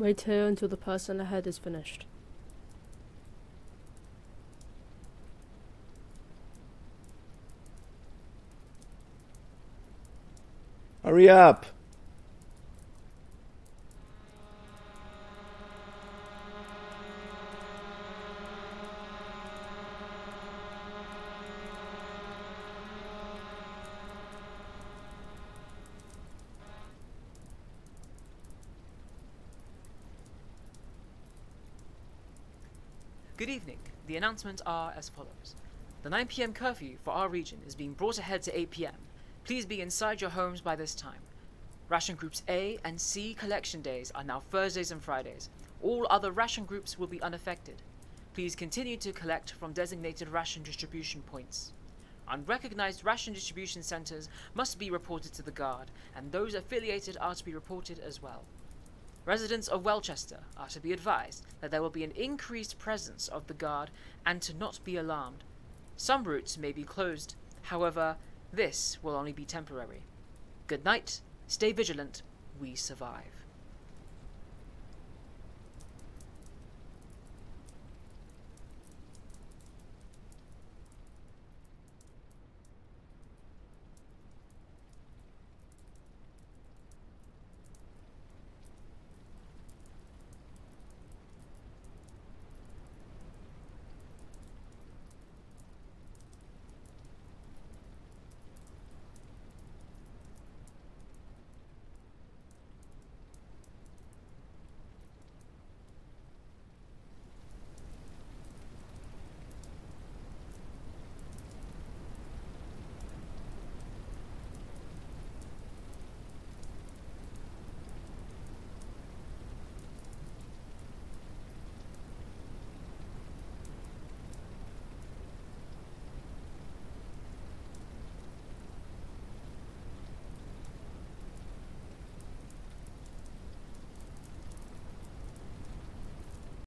Wait here until the person ahead is finished. Hurry up! Good evening. The announcements are as follows. The 9 pm curfew for our region is being brought ahead to 8 pm. Please be inside your homes by this time. Ration groups A and C collection days are now Thursdays and Fridays. All other ration groups will be unaffected. Please continue to collect from designated ration distribution points. Unrecognized ration distribution centers must be reported to the Guard, and those affiliated are to be reported as well. Residents of Welchester are to be advised that there will be an increased presence of the Guard and to not be alarmed. Some routes may be closed, however, this will only be temporary. Good night, stay vigilant, we survive.